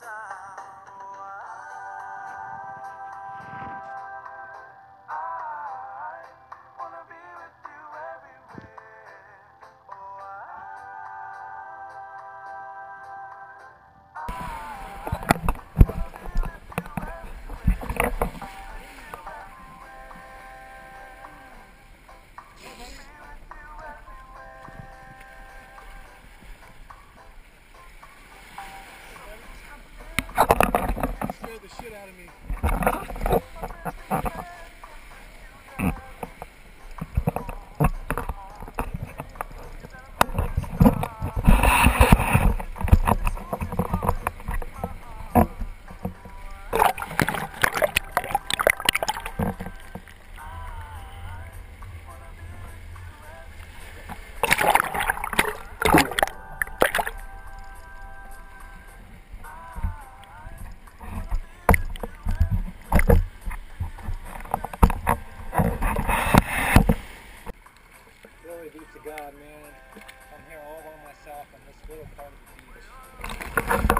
time. shit out of me. God, man. I'm here all by myself on this little part of the beach.